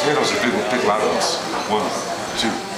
potatoes are big, big loud ones. One, two.